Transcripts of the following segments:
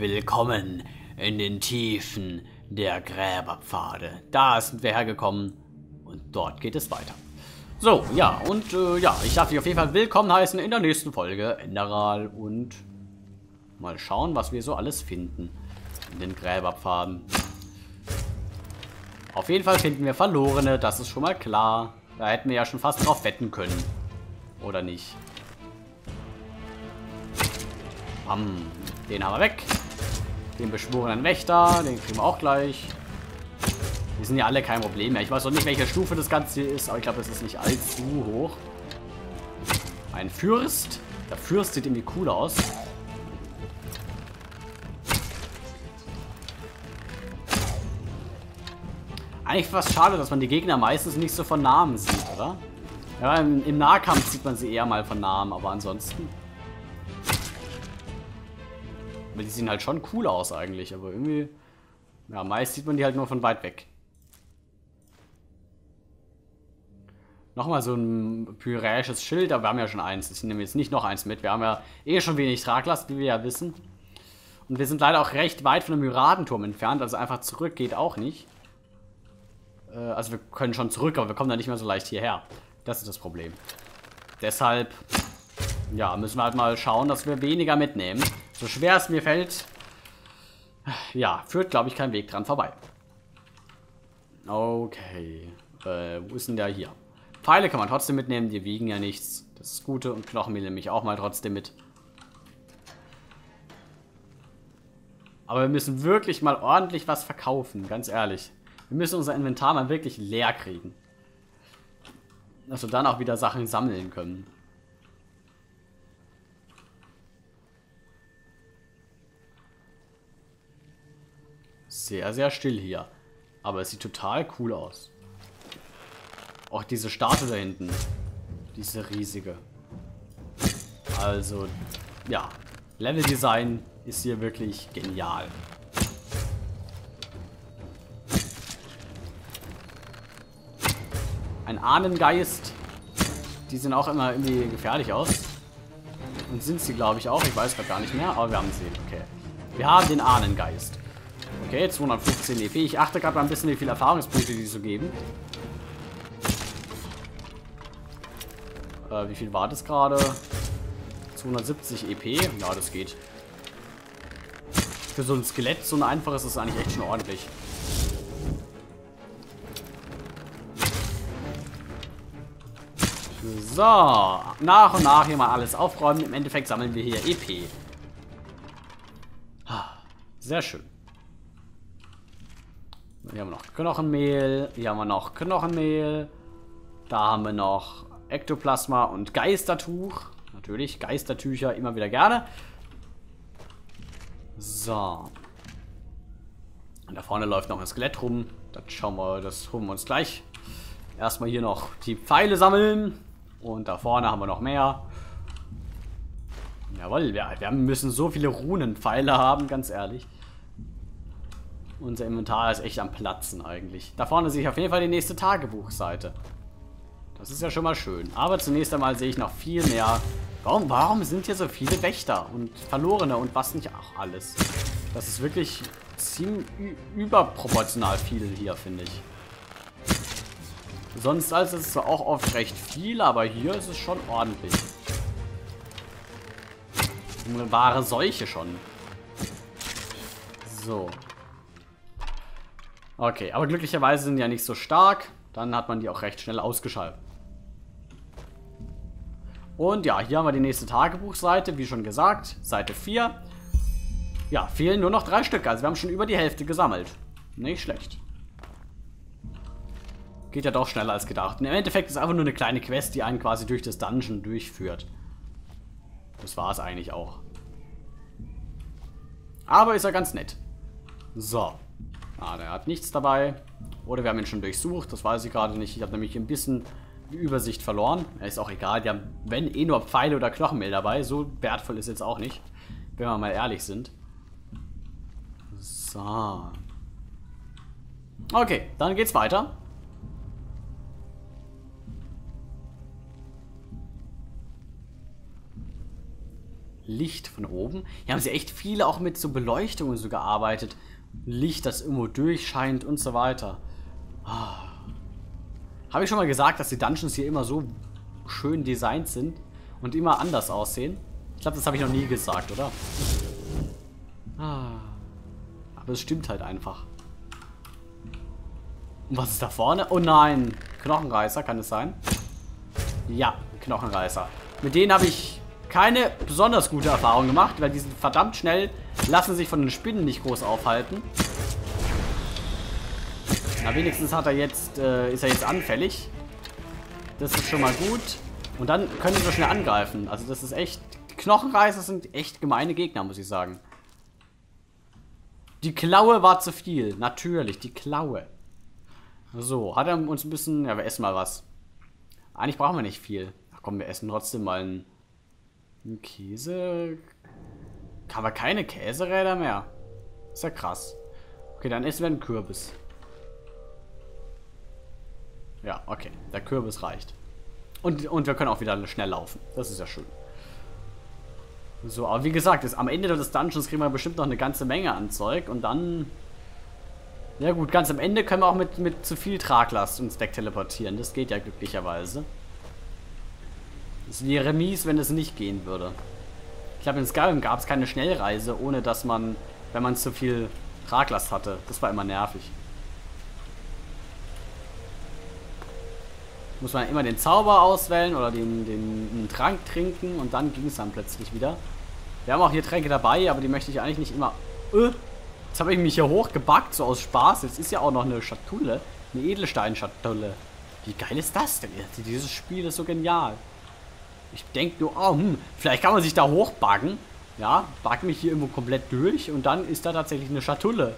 Willkommen in den Tiefen der Gräberpfade. Da sind wir hergekommen und dort geht es weiter. So, ja, und äh, ja, ich darf dich auf jeden Fall willkommen heißen in der nächsten Folge Enderal und mal schauen, was wir so alles finden in den Gräberpfaden. Auf jeden Fall finden wir Verlorene, das ist schon mal klar. Da hätten wir ja schon fast drauf wetten können. Oder nicht? Bam. Den haben wir weg. Den beschworenen Wächter, den kriegen wir auch gleich. Die sind ja alle kein Problem mehr. Ich weiß auch nicht, welche Stufe das Ganze hier ist, aber ich glaube, es ist nicht allzu hoch. Ein Fürst. Der Fürst sieht irgendwie cool aus. Eigentlich fast schade, dass man die Gegner meistens nicht so von Namen sieht, oder? Ja, im, im Nahkampf sieht man sie eher mal von Namen, aber ansonsten... Aber die sehen halt schon cool aus eigentlich, aber irgendwie... Ja, meist sieht man die halt nur von weit weg. Nochmal so ein pyräisches Schild, aber wir haben ja schon eins. Ich nehme jetzt nicht noch eins mit. Wir haben ja eh schon wenig Traglast, wie wir ja wissen. Und wir sind leider auch recht weit von dem Myradenturm entfernt, also einfach zurück geht auch nicht. Äh, also wir können schon zurück, aber wir kommen da nicht mehr so leicht hierher. Das ist das Problem. Deshalb, ja, müssen wir halt mal schauen, dass wir weniger mitnehmen. So schwer es mir fällt, ja, führt, glaube ich, kein Weg dran vorbei. Okay. Äh, wo ist denn der hier? Pfeile kann man trotzdem mitnehmen, die wiegen ja nichts. Das ist Gute. Und Knochenmehl nehme ich auch mal trotzdem mit. Aber wir müssen wirklich mal ordentlich was verkaufen, ganz ehrlich. Wir müssen unser Inventar mal wirklich leer kriegen. Dass wir dann auch wieder Sachen sammeln können. Sehr, sehr still hier. Aber es sieht total cool aus. Auch diese Statue da hinten. Diese riesige. Also, ja. Leveldesign ist hier wirklich genial. Ein Ahnengeist. Die sehen auch immer irgendwie gefährlich aus. Und sind sie, glaube ich, auch. Ich weiß gerade gar nicht mehr, aber wir haben sie. Okay. Wir haben den Ahnengeist. Okay, 215 EP. Ich achte gerade mal ein bisschen, wie viele Erfahrungspunkte die so geben. Äh, wie viel war das gerade? 270 EP. Ja, das geht. Für so ein Skelett, so ein einfaches, ist das eigentlich echt schon ordentlich. So, nach und nach hier mal alles aufräumen. Im Endeffekt sammeln wir hier EP. Sehr schön. Hier haben wir noch Knochenmehl. Hier haben wir noch Knochenmehl. Da haben wir noch Ektoplasma und Geistertuch. Natürlich, Geistertücher immer wieder gerne. So. Und da vorne läuft noch ein Skelett rum. Das schauen wir, das holen wir uns gleich. Erstmal hier noch die Pfeile sammeln. Und da vorne haben wir noch mehr. Jawohl, wir, wir müssen so viele Runenpfeile haben, ganz ehrlich. Unser Inventar ist echt am Platzen eigentlich. Da vorne sehe ich auf jeden Fall die nächste Tagebuchseite. Das ist ja schon mal schön. Aber zunächst einmal sehe ich noch viel mehr. Warum, warum sind hier so viele Wächter und Verlorene und was nicht auch alles? Das ist wirklich ziemlich überproportional viel hier, finde ich. Sonst als ist es auch oft recht viel, aber hier ist es schon ordentlich. Eine wahre Seuche schon. So. Okay, aber glücklicherweise sind die ja nicht so stark. Dann hat man die auch recht schnell ausgeschaltet. Und ja, hier haben wir die nächste Tagebuchseite, wie schon gesagt, Seite 4. Ja, fehlen nur noch drei Stück, also wir haben schon über die Hälfte gesammelt. Nicht schlecht. Geht ja doch schneller als gedacht. Und im Endeffekt ist es einfach nur eine kleine Quest, die einen quasi durch das Dungeon durchführt. Das war es eigentlich auch. Aber ist ja ganz nett. So. Ah, der hat nichts dabei. Oder wir haben ihn schon durchsucht, das weiß ich gerade nicht. Ich habe nämlich ein bisschen die Übersicht verloren. Ist auch egal, die haben, wenn eh nur Pfeile oder Knochenmehl dabei. So wertvoll ist jetzt auch nicht, wenn wir mal ehrlich sind. So. Okay, dann geht's weiter. Licht von oben. Hier haben sie echt viele auch mit so Beleuchtungen so gearbeitet. Licht, das irgendwo durchscheint und so weiter. Oh. Habe ich schon mal gesagt, dass die Dungeons hier immer so schön designt sind und immer anders aussehen? Ich glaube, das habe ich noch nie gesagt, oder? Ah. Aber es stimmt halt einfach. Und was ist da vorne? Oh nein. Knochenreißer, kann es sein? Ja, Knochenreißer. Mit denen habe ich keine besonders gute Erfahrung gemacht, weil die sind verdammt schnell, lassen sich von den Spinnen nicht groß aufhalten. Na, wenigstens hat er jetzt, äh, ist er jetzt anfällig. Das ist schon mal gut. Und dann können sie so schnell angreifen. Also das ist echt... Knochenreißer sind echt gemeine Gegner, muss ich sagen. Die Klaue war zu viel. Natürlich, die Klaue. So, hat er uns ein bisschen... Ja, wir essen mal was. Eigentlich brauchen wir nicht viel. Ach komm, wir essen trotzdem mal einen, einen Käse. Haben wir keine Käseräder mehr? Ist ja krass. Okay, dann essen wir einen Kürbis. Ja, okay. Der Kürbis reicht. Und, und wir können auch wieder schnell laufen. Das ist ja schön. So, aber wie gesagt, ist, am Ende des Dungeons kriegen wir bestimmt noch eine ganze Menge an Zeug. Und dann ja gut, ganz am Ende können wir auch mit, mit zu viel Traglast uns wegteleportieren. Das geht ja glücklicherweise. Es wäre mies, wenn es nicht gehen würde. Ich glaube, in Skyrim gab es keine Schnellreise, ohne dass man, wenn man zu viel Traglast hatte. Das war immer nervig. Muss man immer den Zauber auswählen oder den, den, den Trank trinken und dann ging es dann plötzlich wieder. Wir haben auch hier Tränke dabei, aber die möchte ich eigentlich nicht immer... Äh, Jetzt habe ich mich hier hochgebackt, so aus Spaß. Jetzt ist ja auch noch eine Schatulle. Eine Edelsteinschatulle. Wie geil ist das denn? Dieses Spiel ist so genial. Ich denke nur, oh, hm, vielleicht kann man sich da hochbacken. Ja, back mich hier irgendwo komplett durch und dann ist da tatsächlich eine Schatulle.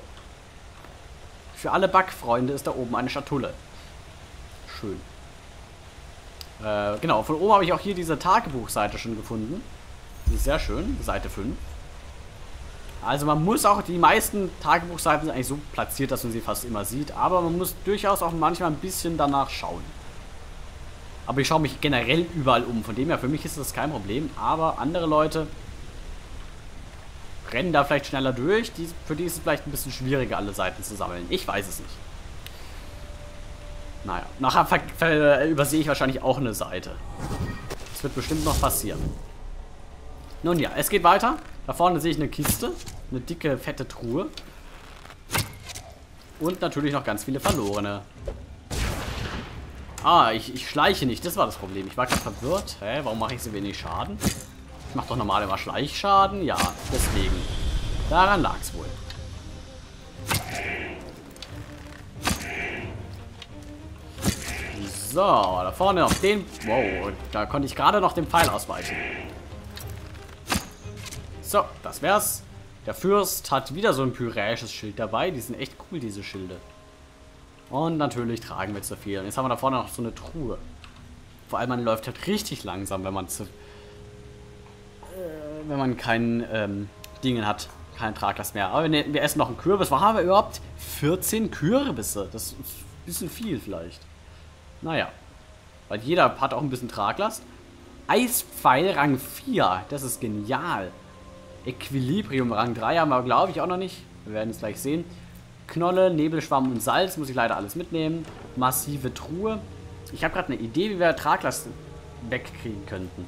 Für alle Backfreunde ist da oben eine Schatulle. Schön. Äh, genau, von oben habe ich auch hier diese Tagebuchseite schon gefunden. Die ist sehr schön, Seite 5. Also man muss auch, die meisten Tagebuchseiten sind eigentlich so platziert, dass man sie fast immer sieht. Aber man muss durchaus auch manchmal ein bisschen danach schauen. Aber ich schaue mich generell überall um. Von dem her, für mich ist das kein Problem. Aber andere Leute rennen da vielleicht schneller durch. Die, für die ist es vielleicht ein bisschen schwieriger, alle Seiten zu sammeln. Ich weiß es nicht. Naja, nachher übersehe ich wahrscheinlich auch eine Seite. Das wird bestimmt noch passieren. Nun ja, es geht weiter. Da vorne sehe ich eine Kiste. Eine dicke, fette Truhe. Und natürlich noch ganz viele verlorene. Ah, ich, ich schleiche nicht. Das war das Problem. Ich war gerade verwirrt. Hä, warum mache ich so wenig Schaden? Ich mache doch normal immer Schleichschaden. Ja, deswegen. Daran lag es wohl. So, da vorne auf den... Wow, da konnte ich gerade noch den Pfeil ausweichen. So, das wär's. Der Fürst hat wieder so ein pyräisches Schild dabei. Die sind echt cool, diese Schilde. Und natürlich tragen wir zu viel. Und jetzt haben wir da vorne noch so eine Truhe. Vor allem, man läuft halt richtig langsam, wenn man zu... Äh, wenn man kein ähm, Dingen hat. Kein Traglast mehr. Aber wir, wir essen noch einen Kürbis. Was haben wir überhaupt? 14 Kürbisse. Das ist ein bisschen viel vielleicht. Naja. Weil jeder hat auch ein bisschen Traglast. Eispfeil Rang 4. Das ist genial. Equilibrium Rang 3 haben wir, glaube ich, auch noch nicht. Wir werden es gleich sehen. Knolle, Nebelschwamm und Salz muss ich leider alles mitnehmen. Massive Truhe. Ich habe gerade eine Idee, wie wir Traglast wegkriegen könnten.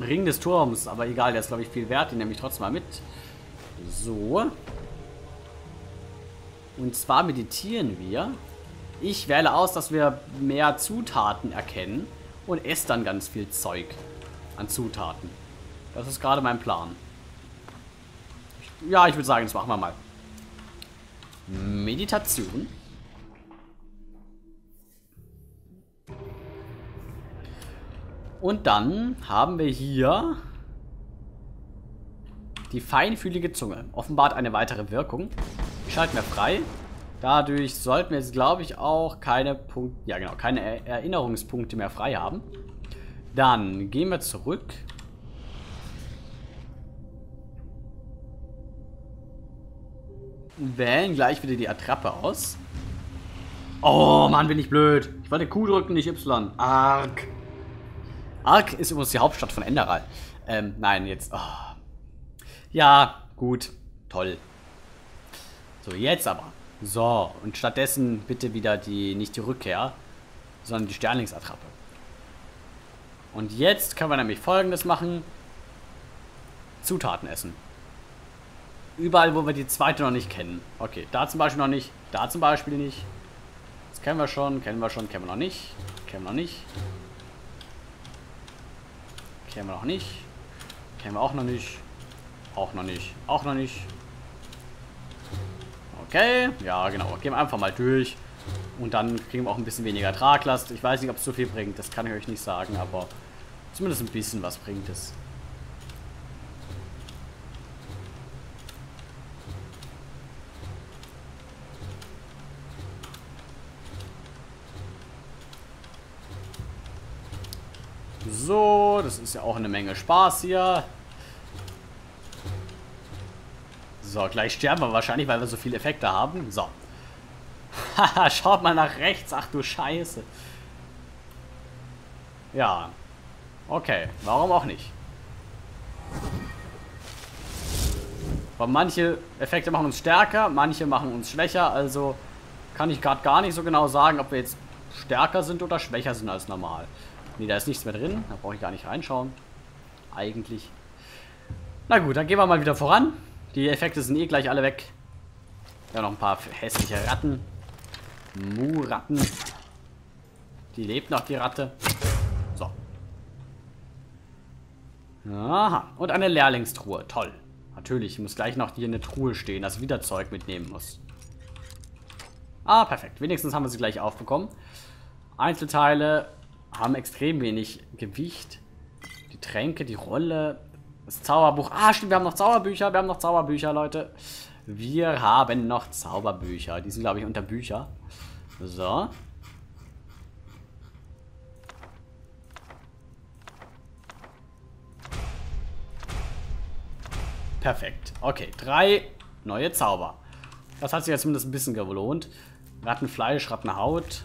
Ring des Turms, aber egal, der ist, glaube ich, viel wert. Den nehme ich trotzdem mal mit. So. Und zwar meditieren wir. Ich wähle aus, dass wir mehr Zutaten erkennen und esse dann ganz viel Zeug an Zutaten. Das ist gerade mein Plan. Ja, ich würde sagen, das machen wir mal. Meditation. Und dann haben wir hier die feinfühlige Zunge. Offenbart eine weitere Wirkung. Schalten wir frei. Dadurch sollten wir jetzt, glaube ich, auch keine Punkte, ja genau, keine Erinnerungspunkte mehr frei haben. Dann gehen wir zurück wählen gleich wieder die Attrappe aus. Oh, Mann, bin ich blöd. Ich wollte Q drücken, nicht Y. Arg. Ark ist übrigens die Hauptstadt von Enderal. Ähm, nein, jetzt. Oh. Ja, gut. Toll. So, jetzt aber. So, und stattdessen bitte wieder die, nicht die Rückkehr, sondern die Sterlingsattrappe. Und jetzt können wir nämlich folgendes machen. Zutaten essen. Überall, wo wir die zweite noch nicht kennen. Okay, da zum Beispiel noch nicht, da zum Beispiel nicht. Das kennen wir schon, kennen wir schon, kennen wir noch nicht. Kennen wir noch nicht. Kennen wir noch nicht. Kennen wir auch noch nicht. Auch noch nicht. Auch noch nicht. Okay, ja genau. Gehen wir einfach mal durch. Und dann kriegen wir auch ein bisschen weniger Traglast. Ich weiß nicht, ob es so viel bringt. Das kann ich euch nicht sagen, aber zumindest ein bisschen was bringt es. So, das ist ja auch eine Menge Spaß hier. So, gleich sterben wir wahrscheinlich, weil wir so viele Effekte haben. So. Haha, schaut mal nach rechts. Ach du Scheiße. Ja. Okay, warum auch nicht? Aber manche Effekte machen uns stärker, manche machen uns schwächer. Also kann ich gerade gar nicht so genau sagen, ob wir jetzt stärker sind oder schwächer sind als normal. Ne, da ist nichts mehr drin. Da brauche ich gar nicht reinschauen. Eigentlich. Na gut, dann gehen wir mal wieder voran. Die Effekte sind eh gleich alle weg. Ja, noch ein paar hässliche Ratten. Mu-Ratten. Die lebt noch, die Ratte. So. Aha. Und eine Lehrlingstruhe. Toll. Natürlich, ich muss gleich noch hier eine Truhe stehen, dass ich wieder Zeug mitnehmen muss. Ah, perfekt. Wenigstens haben wir sie gleich aufbekommen. Einzelteile haben extrem wenig Gewicht. Die Tränke, die Rolle, das Zauberbuch. Ah, stimmt, wir haben noch Zauberbücher. Wir haben noch Zauberbücher, Leute. Wir haben noch Zauberbücher. Die sind, glaube ich, unter Bücher. So. Perfekt. Okay, drei neue Zauber. Das hat sich ja zumindest ein bisschen gelohnt. Rattenfleisch, Rattenhaut.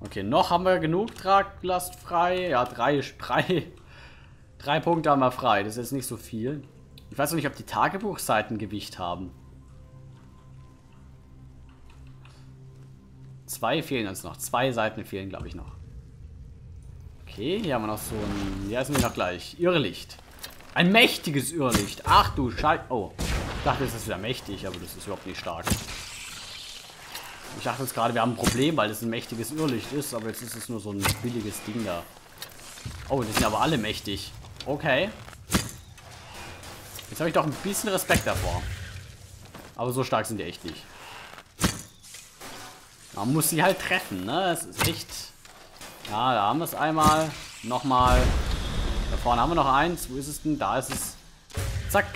Okay, noch haben wir genug Traglast frei. Ja, drei, drei Drei Punkte haben wir frei. Das ist jetzt nicht so viel. Ich weiß noch nicht, ob die Tagebuchseiten Gewicht haben. Zwei fehlen uns noch. Zwei Seiten fehlen, glaube ich, noch. Okay, hier haben wir noch so ein... Hier sind wir noch gleich. Irrlicht. Ein mächtiges Irrlicht. Ach du Scheiße. Oh. Ich dachte, das ist wieder mächtig, aber das ist überhaupt nicht stark. Ich dachte jetzt gerade, wir haben ein Problem, weil das ein mächtiges Irrlicht ist, aber jetzt ist es nur so ein billiges Ding da. Oh, die sind aber alle mächtig. Okay. Jetzt habe ich doch ein bisschen Respekt davor. Aber so stark sind die echt nicht. Man muss sie halt treffen, ne? Das ist echt... Ja, da haben wir es einmal. Nochmal. Da vorne haben wir noch eins. Wo ist es denn? Da ist es. Zack.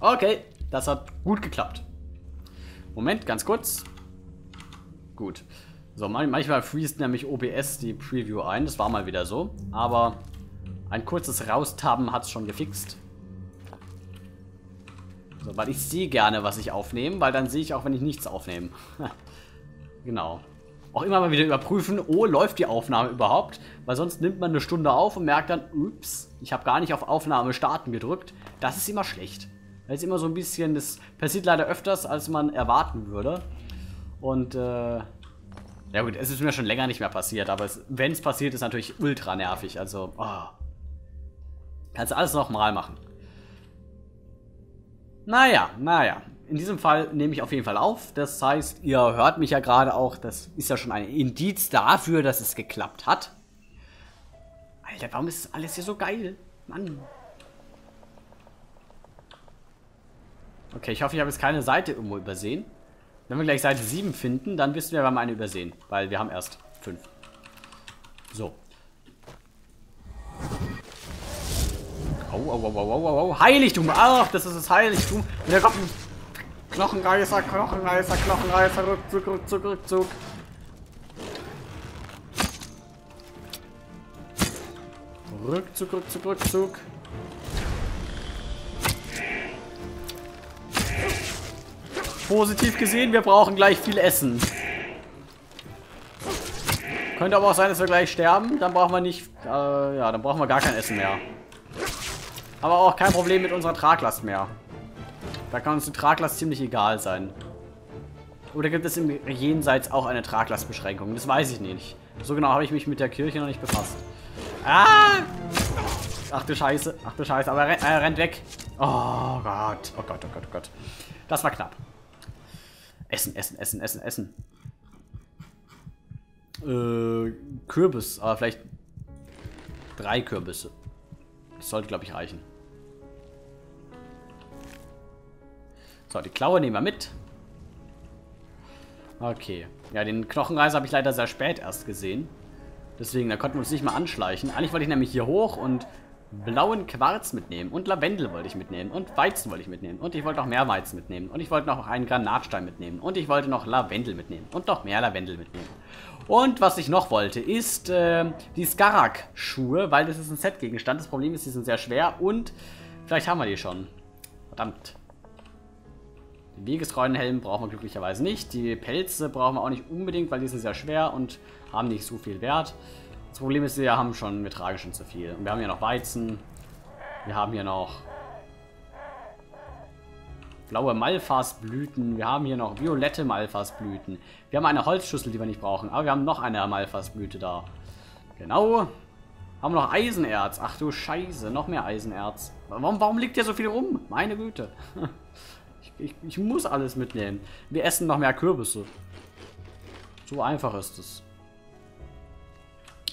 Okay. Das hat gut geklappt. Moment, ganz kurz. Gut. So, manchmal freest nämlich OBS die Preview ein. Das war mal wieder so. Aber ein kurzes Raustaben hat es schon gefixt. So, weil ich sehe gerne, was ich aufnehme, weil dann sehe ich auch, wenn ich nichts aufnehme. genau. Auch immer mal wieder überprüfen, oh, läuft die Aufnahme überhaupt? Weil sonst nimmt man eine Stunde auf und merkt dann, ups, ich habe gar nicht auf Aufnahme starten gedrückt. Das ist immer schlecht. Das ist immer so ein bisschen, das passiert leider öfters, als man erwarten würde. Und, äh, ja gut, es ist mir schon länger nicht mehr passiert, aber wenn es passiert, ist natürlich ultra nervig. Also, oh. Kannst du alles nochmal machen. Naja, naja. In diesem Fall nehme ich auf jeden Fall auf. Das heißt, ihr hört mich ja gerade auch. Das ist ja schon ein Indiz dafür, dass es geklappt hat. Alter, warum ist alles hier so geil? Mann. Okay, ich hoffe, ich habe jetzt keine Seite irgendwo übersehen. Wenn wir gleich Seite 7 finden, dann wissen wir, wir haben eine übersehen. Weil wir haben erst 5. So. Oh, oh, oh, oh, oh, oh. Heiligtum. Ach, das ist das Heiligtum. Und da kommt ein Knochenreißer, Knochenreißer, Knochenreißer, Rückzug, Rückzug, Rückzug. Rückzug, Rückzug, Rückzug. Positiv gesehen, wir brauchen gleich viel Essen. Könnte aber auch sein, dass wir gleich sterben. Dann brauchen wir nicht... Äh, ja, dann brauchen wir gar kein Essen mehr. Aber auch kein Problem mit unserer Traglast mehr. Da kann uns die Traglast ziemlich egal sein. Oder gibt es im Jenseits auch eine Traglastbeschränkung? Das weiß ich nicht. So genau habe ich mich mit der Kirche noch nicht befasst. Ah! Ach du Scheiße, ach du Scheiße, aber er, er rennt weg. Oh Gott, oh Gott, oh Gott, oh Gott. Das war knapp. Essen, essen, essen, essen, essen. Äh, Kürbis, aber vielleicht drei Kürbisse. Das sollte, glaube ich, reichen. So, die Klaue nehmen wir mit. Okay. Ja, den Knochenreiser habe ich leider sehr spät erst gesehen. Deswegen, da konnten wir uns nicht mal anschleichen. Eigentlich wollte ich nämlich hier hoch und blauen Quarz mitnehmen. Und Lavendel wollte ich mitnehmen. Und Weizen wollte ich mitnehmen. Und ich wollte noch mehr Weizen mitnehmen. Und ich wollte noch einen Granatstein mitnehmen. Und ich wollte noch Lavendel mitnehmen. Und noch mehr Lavendel mitnehmen. Und was ich noch wollte, ist äh, die Skarak-Schuhe, weil das ist ein Set-Gegenstand. Das Problem ist, die sind sehr schwer und vielleicht haben wir die schon. Verdammt. Den Wegesreudenhelm brauchen wir glücklicherweise nicht. Die Pelze brauchen wir auch nicht unbedingt, weil die sind sehr schwer und haben nicht so viel Wert. Das Problem ist, wir haben schon, wir tragen schon zu viel. Und wir haben hier noch Weizen. Wir haben hier noch blaue Malfasblüten. Wir haben hier noch violette Malfasblüten. Wir haben eine Holzschüssel, die wir nicht brauchen. Aber wir haben noch eine Malfasblüte da. Genau. Haben wir noch Eisenerz. Ach du Scheiße, noch mehr Eisenerz. Warum, warum liegt hier so viel rum? Meine Güte. Ich, ich, ich muss alles mitnehmen. Wir essen noch mehr Kürbisse. So einfach ist es.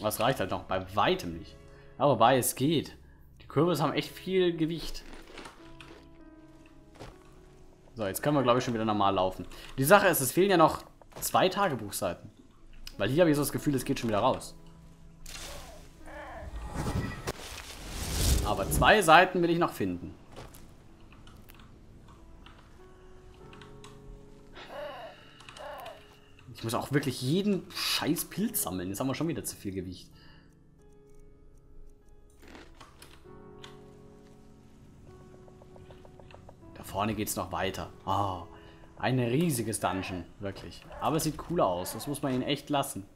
Das reicht halt noch bei weitem nicht. Aber wobei es geht. Die Kürbisse haben echt viel Gewicht. So, jetzt können wir, glaube ich, schon wieder normal laufen. Die Sache ist, es fehlen ja noch zwei Tagebuchseiten. Weil hier habe ich so das Gefühl, es geht schon wieder raus. Aber zwei Seiten will ich noch finden. Ich muss auch wirklich jeden scheiß Pilz sammeln. Jetzt haben wir schon wieder zu viel Gewicht. Da vorne geht es noch weiter. Oh, ein riesiges Dungeon. Wirklich. Aber es sieht cool aus. Das muss man ihnen echt lassen.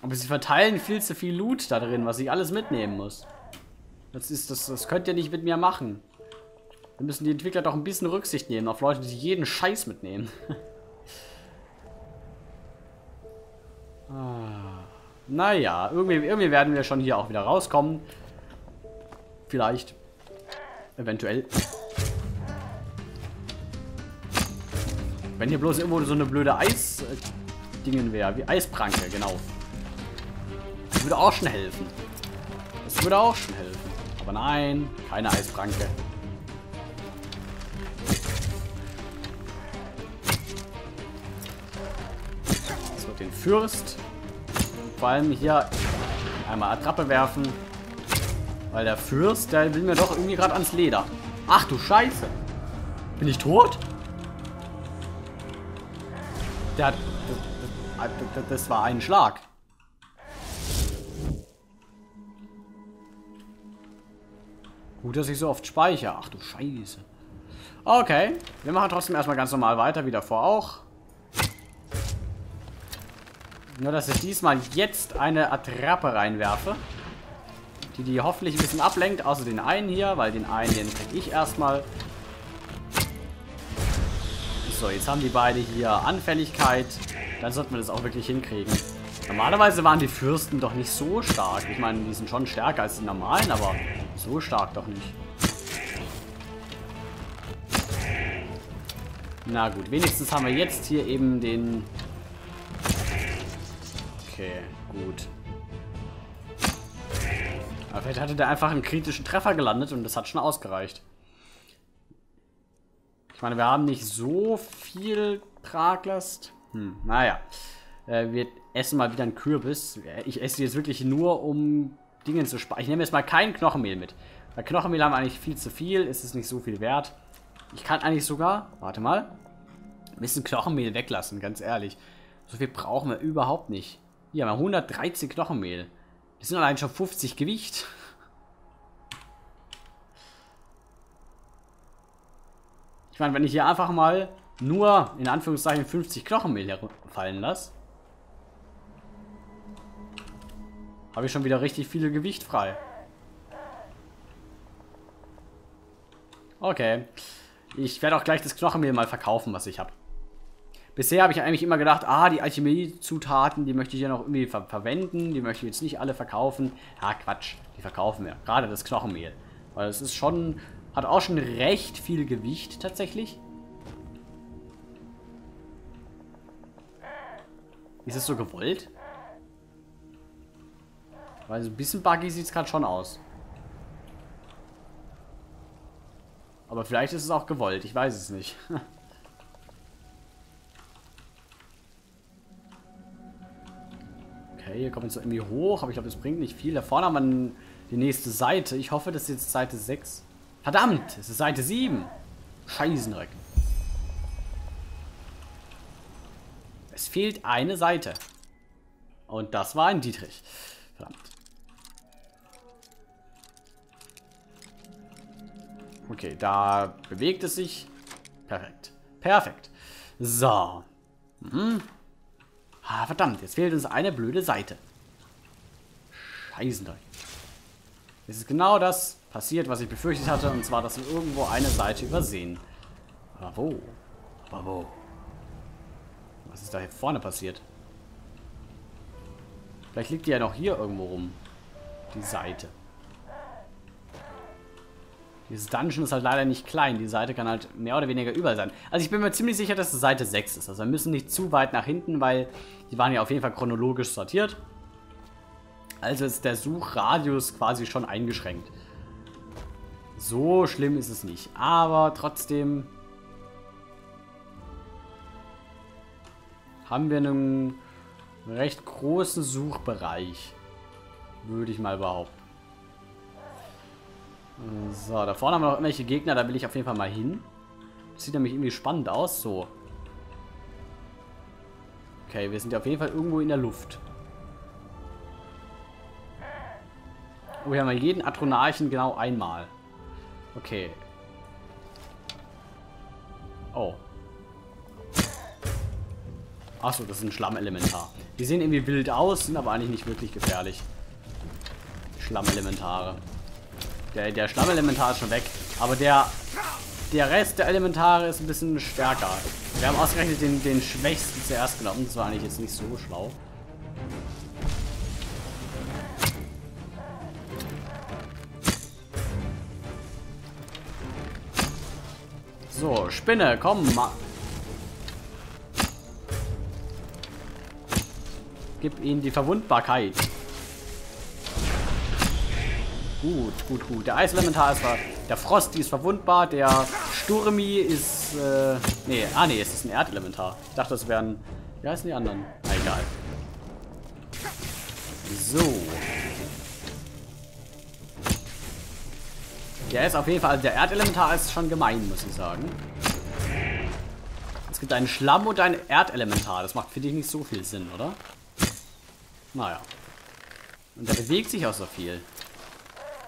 Aber sie verteilen viel zu viel Loot da drin, was ich alles mitnehmen muss. Das, ist, das, das könnt ihr nicht mit mir machen. Da müssen die Entwickler doch ein bisschen Rücksicht nehmen auf Leute, die jeden Scheiß mitnehmen. ah. Naja, irgendwie, irgendwie werden wir schon hier auch wieder rauskommen. Vielleicht. Eventuell. Wenn hier bloß irgendwo so eine blöde Eis-Dingen wäre, wie Eispranke, genau. Das würde auch schon helfen. Das würde auch schon helfen. Aber nein, keine Eispranke. Fürst. Vor allem hier einmal Attrappe werfen. Weil der Fürst, der will mir doch irgendwie gerade ans Leder. Ach du Scheiße. Bin ich tot? Der hat... Das, das, das war ein Schlag. Gut, dass ich so oft speichere. Ach du Scheiße. Okay. Wir machen trotzdem erstmal ganz normal weiter, wie davor auch. Nur, dass ich diesmal jetzt eine Attrappe reinwerfe. Die die hoffentlich ein bisschen ablenkt, außer den einen hier, weil den einen, den kriege ich erstmal. So, jetzt haben die beide hier Anfälligkeit. Dann sollten wir das auch wirklich hinkriegen. Normalerweise waren die Fürsten doch nicht so stark. Ich meine, die sind schon stärker als die normalen, aber so stark doch nicht. Na gut, wenigstens haben wir jetzt hier eben den Okay, gut. Aber vielleicht hatte der einfach einen kritischen Treffer gelandet und das hat schon ausgereicht. Ich meine, wir haben nicht so viel Traglast. Hm, naja. Äh, wir essen mal wieder einen Kürbis. Ich esse jetzt wirklich nur, um Dinge zu sparen. Ich nehme jetzt mal kein Knochenmehl mit. Bei Knochenmehl haben wir eigentlich viel zu viel. Ist es nicht so viel wert. Ich kann eigentlich sogar, warte mal, ein bisschen Knochenmehl weglassen, ganz ehrlich. So viel brauchen wir überhaupt nicht. Hier haben wir 113 Knochenmehl. Das sind allein schon 50 Gewicht. Ich meine, wenn ich hier einfach mal nur, in Anführungszeichen, 50 Knochenmehl fallen lasse, habe ich schon wieder richtig viel Gewicht frei. Okay. Ich werde auch gleich das Knochenmehl mal verkaufen, was ich habe. Bisher habe ich eigentlich immer gedacht, ah, die Alchemie-Zutaten, die möchte ich ja noch irgendwie ver verwenden. Die möchte ich jetzt nicht alle verkaufen. Ah, Quatsch. Die verkaufen wir. Gerade das Knochenmehl. Weil es ist schon, hat auch schon recht viel Gewicht tatsächlich. Ist es so gewollt? Weil so ein bisschen buggy sieht es gerade schon aus. Aber vielleicht ist es auch gewollt. Ich weiß es nicht. okay, hier kommen wir so irgendwie hoch. Aber ich glaube, das bringt nicht viel. Da vorne haben wir die nächste Seite. Ich hoffe, das ist jetzt Seite 6. Verdammt, es ist Seite 7. Scheißenreck. Es fehlt eine Seite. Und das war ein Dietrich. Verdammt. Okay, da bewegt es sich. Perfekt. Perfekt. So. Mhm. Ah, verdammt, jetzt fehlt uns eine blöde Seite. Scheißendreck. Es ist genau das passiert, was ich befürchtet hatte, und zwar, dass wir irgendwo eine Seite übersehen. Aber wo? Aber wo? Was ist da hier vorne passiert? Vielleicht liegt die ja noch hier irgendwo rum. Die Seite. Dieses Dungeon ist halt leider nicht klein. Die Seite kann halt mehr oder weniger überall sein. Also ich bin mir ziemlich sicher, dass es Seite 6 ist. Also wir müssen nicht zu weit nach hinten, weil die waren ja auf jeden Fall chronologisch sortiert. Also ist der Suchradius quasi schon eingeschränkt. So schlimm ist es nicht. Aber trotzdem haben wir einen recht großen Suchbereich. Würde ich mal behaupten. So, da vorne haben wir noch irgendwelche Gegner, da will ich auf jeden Fall mal hin. Das sieht nämlich irgendwie spannend aus, so. Okay, wir sind ja auf jeden Fall irgendwo in der Luft. Oh, hier haben wir jeden Atronarchen genau einmal. Okay. Oh. Achso, das ist ein Schlammelementar. Die sehen irgendwie wild aus, sind aber eigentlich nicht wirklich gefährlich. Schlammelementare. Der, der Schlammelementar ist schon weg. Aber der, der Rest der Elementare ist ein bisschen stärker. Wir haben ausgerechnet den, den schwächsten zuerst genommen. Das war eigentlich jetzt nicht so schlau. So, Spinne, komm. Ma Gib ihnen die Verwundbarkeit. Gut, gut, gut. Der Eiselementar ist ver der Frosty ist verwundbar, der Sturmi ist, äh, nee, ah nee, es ist ein Erdelementar. Ich dachte, das wären, wie heißen die anderen? Ah, egal. So. Der ist auf jeden Fall, der Erdelementar ist schon gemein, muss ich sagen. Es gibt einen Schlamm und ein Erdelementar. Das macht für dich nicht so viel Sinn, oder? Naja. Und der bewegt sich auch so viel.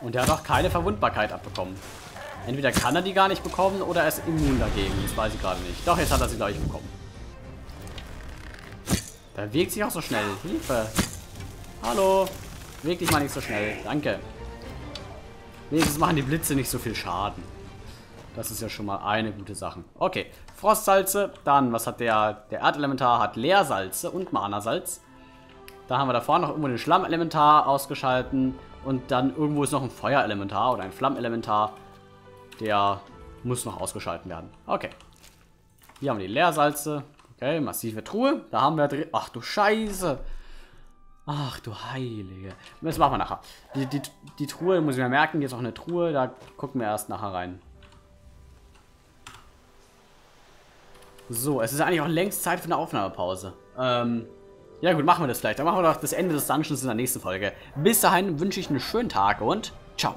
Und der hat auch keine Verwundbarkeit abbekommen. Entweder kann er die gar nicht bekommen oder er ist immun dagegen. Das weiß ich gerade nicht. Doch, jetzt hat er sie gleich bekommen. Der bewegt sich auch so schnell. Hilfe. Hallo. Beweg dich mal nicht so schnell. Danke. Wenigstens machen die Blitze nicht so viel Schaden. Das ist ja schon mal eine gute Sache. Okay, Frostsalze. Dann, was hat der? Der Erdelementar hat Leersalze und Mana-Salz. Da haben wir davor noch irgendwo den Schlammelementar ausgeschalten. Und dann irgendwo ist noch ein Feuerelementar oder ein Flammelementar. Der muss noch ausgeschalten werden. Okay. Hier haben wir die Leersalze. Okay, massive Truhe. Da haben wir. Ach du Scheiße. Ach du Heilige. Das machen wir nachher. Die, die, die Truhe muss ich mir merken. Hier ist auch eine Truhe. Da gucken wir erst nachher rein. So, es ist eigentlich auch längst Zeit für eine Aufnahmepause. Ähm, ja gut, machen wir das gleich. Dann machen wir doch das Ende des Dungeons in der nächsten Folge. Bis dahin wünsche ich einen schönen Tag und ciao.